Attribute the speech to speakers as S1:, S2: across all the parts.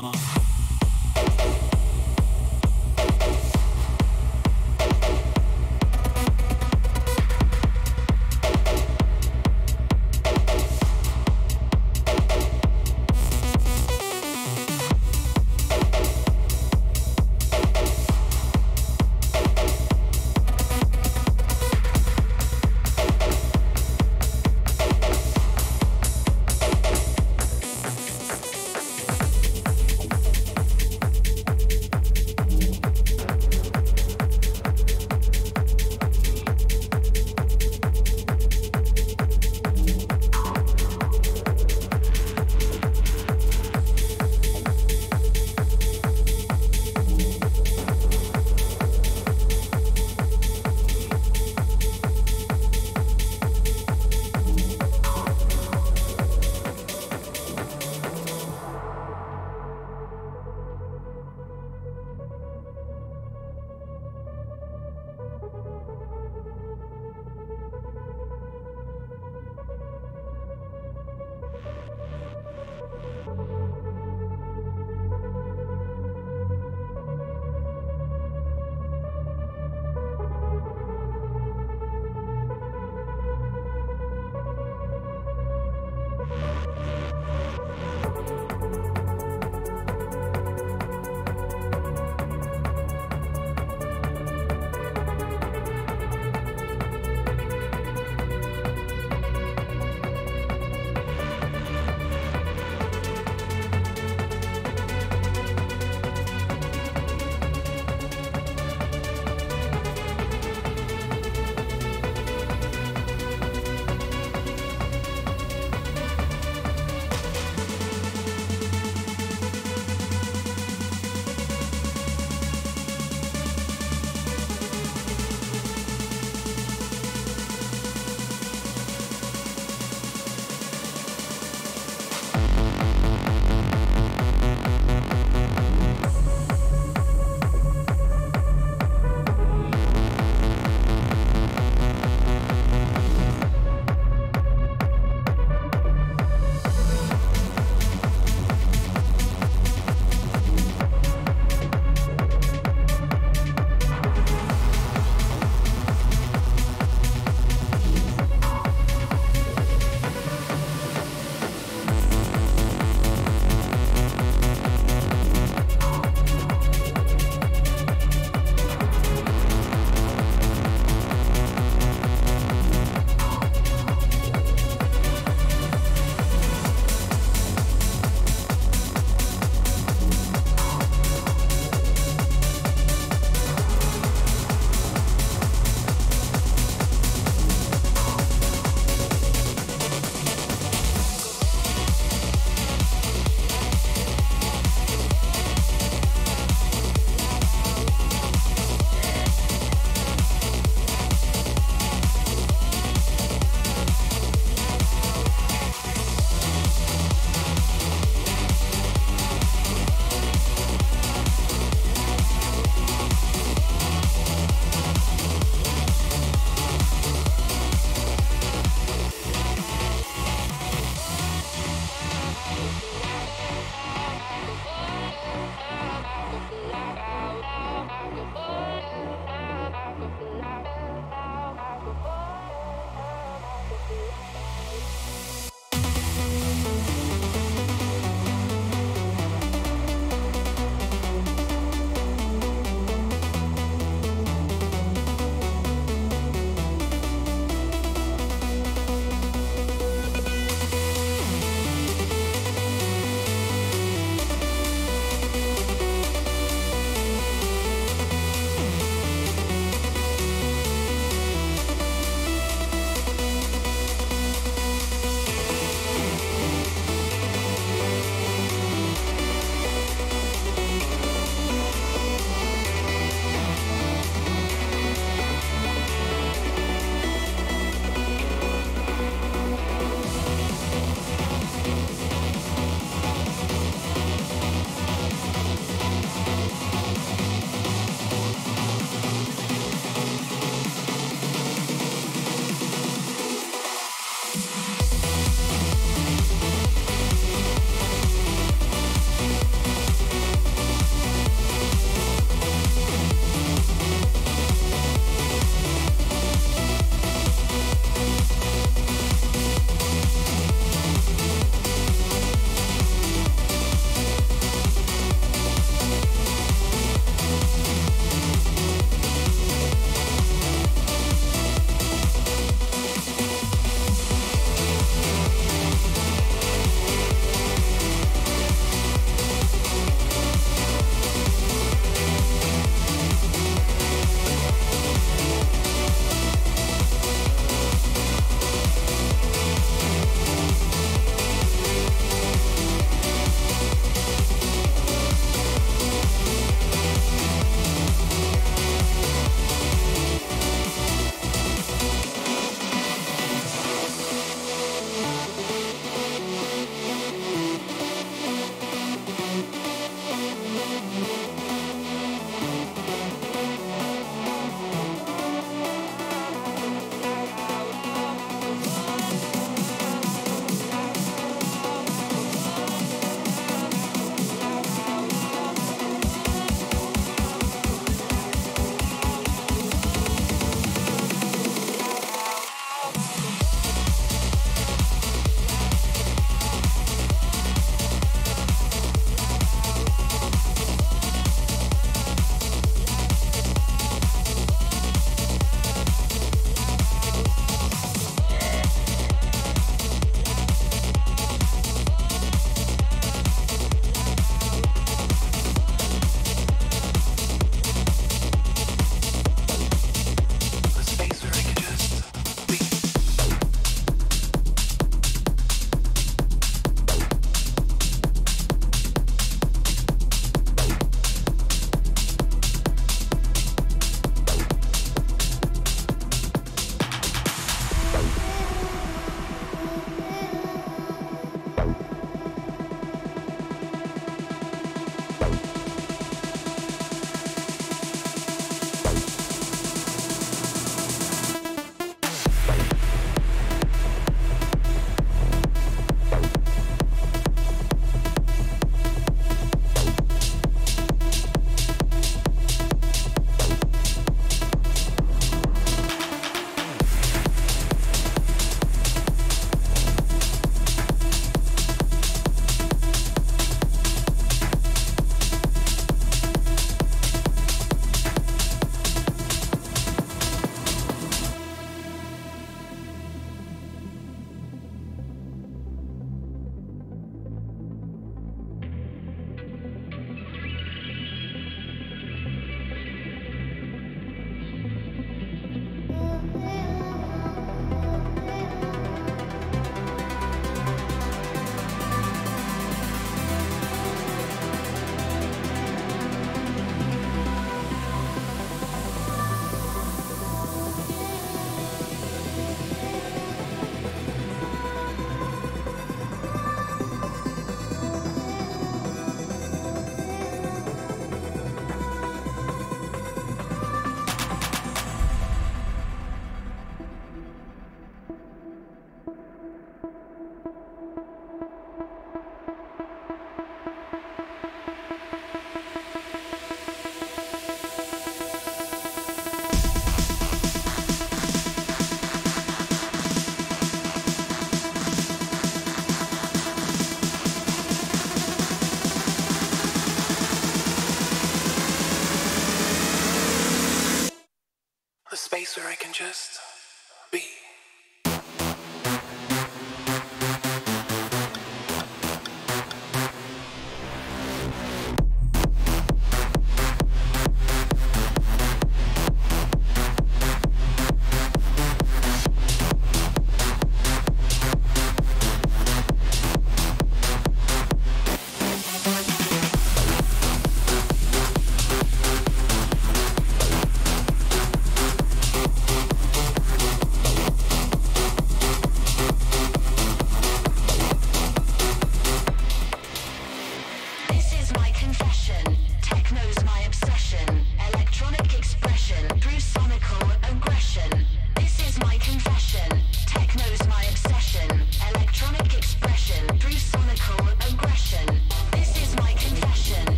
S1: mama.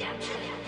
S1: 两次两次。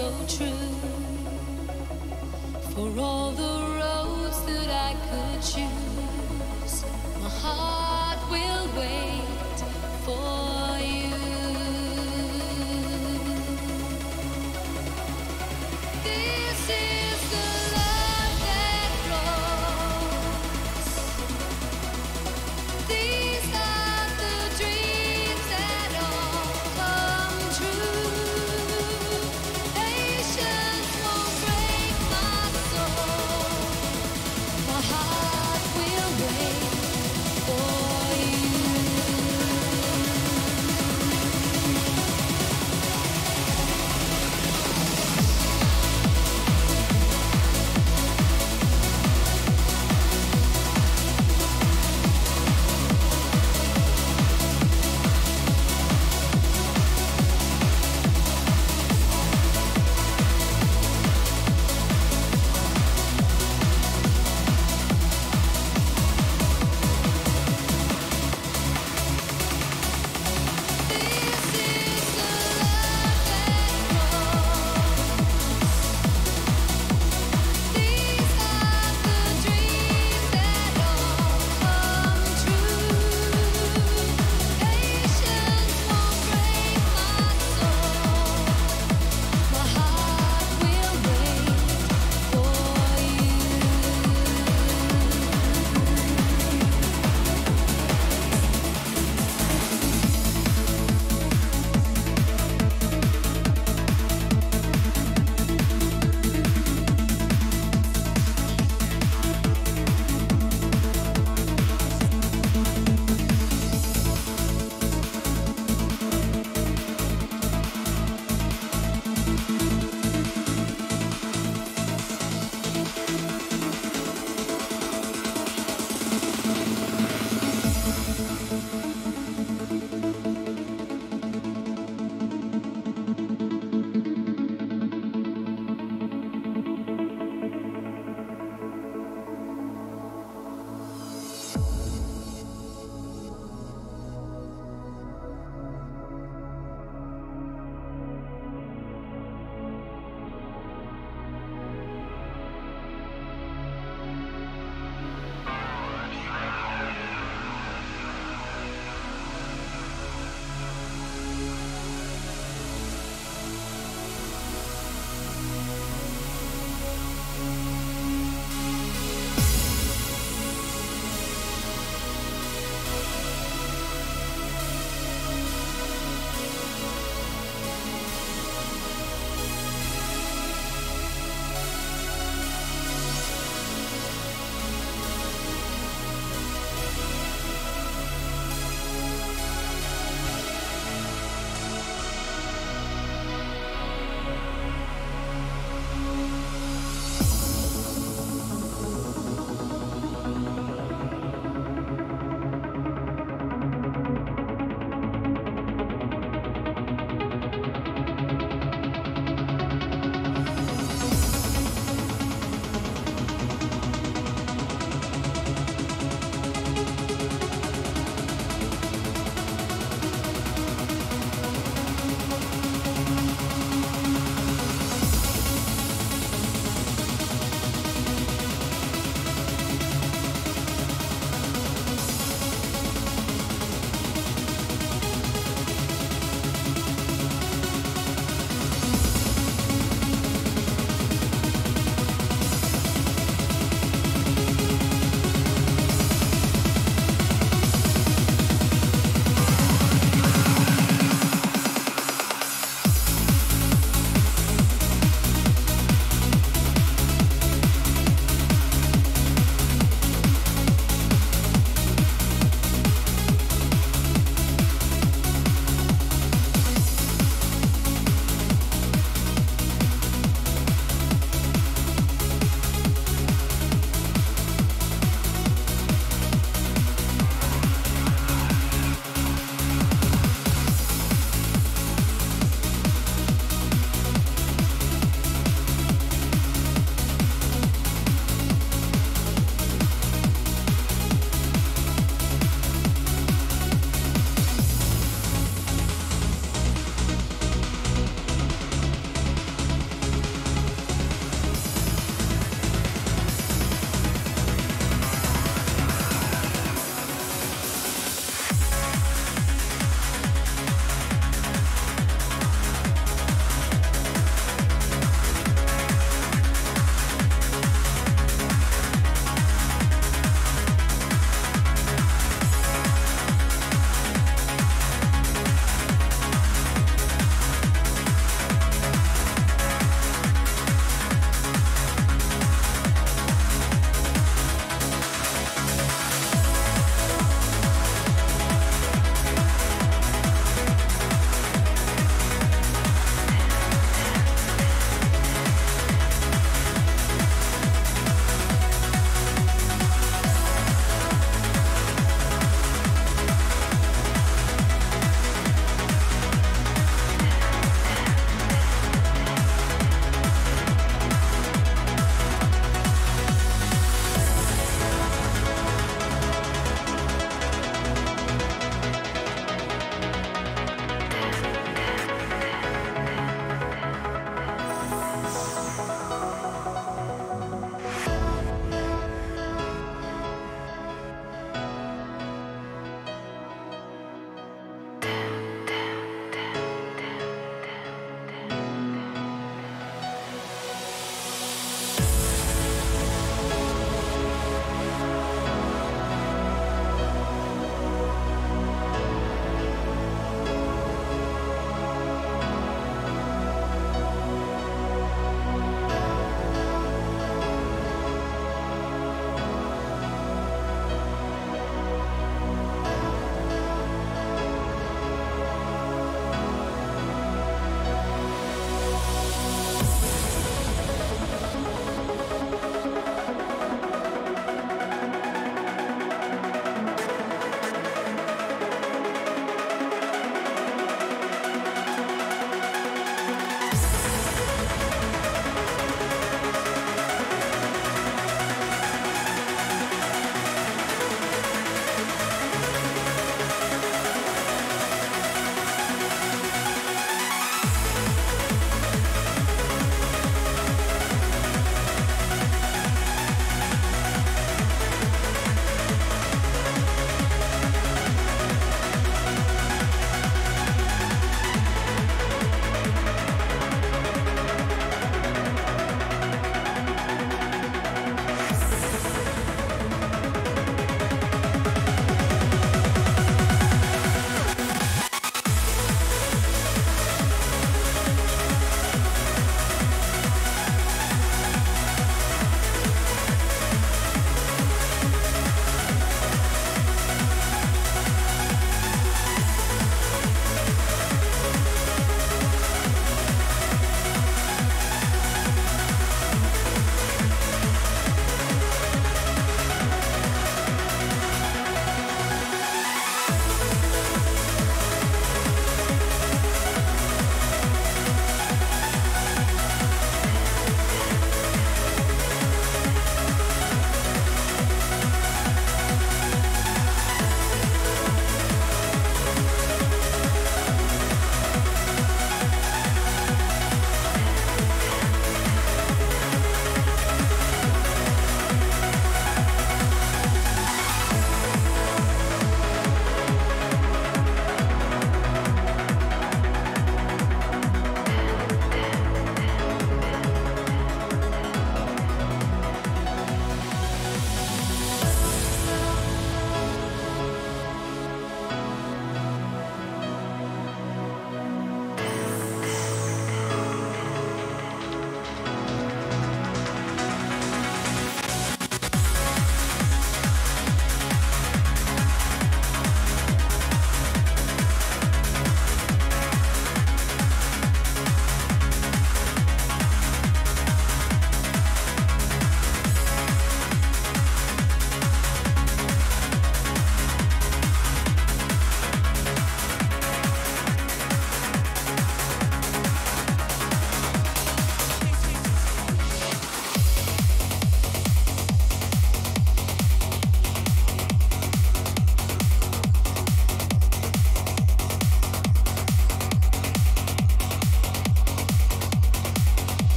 S1: so true.